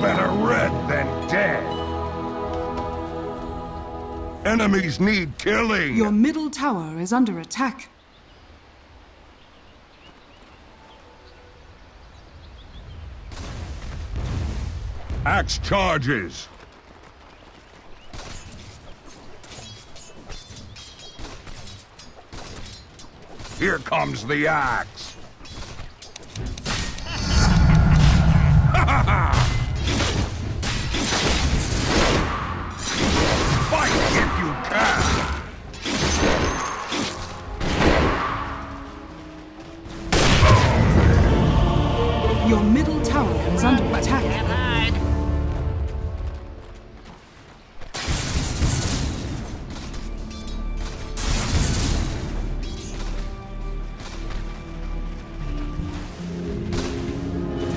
Better red than dead. Enemies need killing. Your middle tower is under attack. Axe charges. Here comes the axe.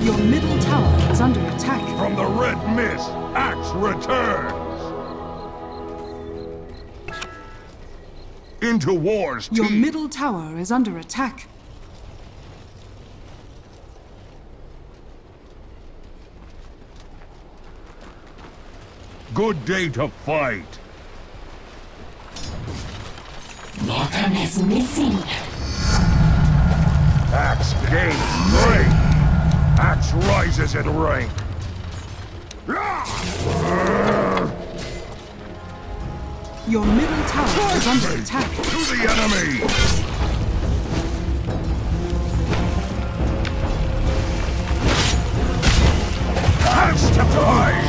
Your middle tower is under attack. From the red mist, Axe returns. Into war's Your teeth. middle tower is under attack. Good day to fight. Bottom is missing. Axe gains rank. Axe rises in rank. Your middle tower is under attack. To the enemy! Axe to die!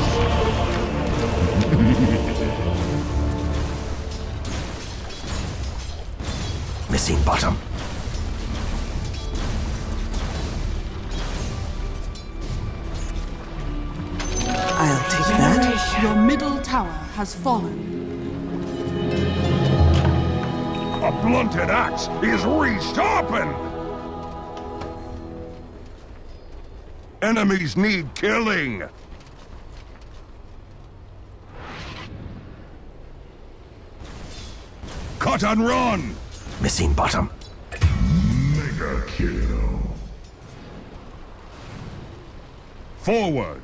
Missing bottom. Your middle tower has fallen. A blunted axe is resharpened! Enemies need killing! Cut and run! Missing bottom. Mega kill. Forward.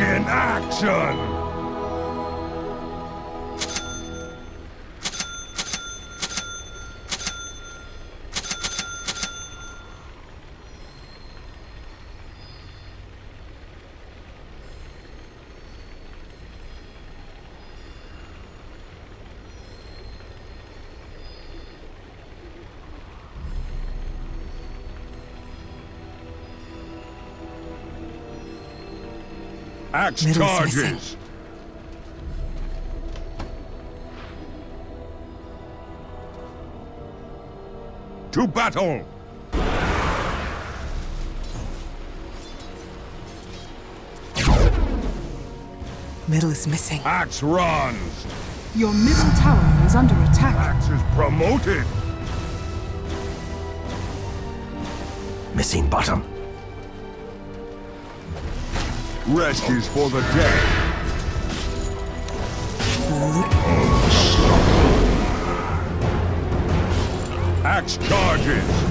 In action! Axe Middle's charges. missing. To battle! Middle is missing. Axe runs! Your middle tower is under attack. Axe is promoted! Missing bottom. Rest is for the dead. Axe charges!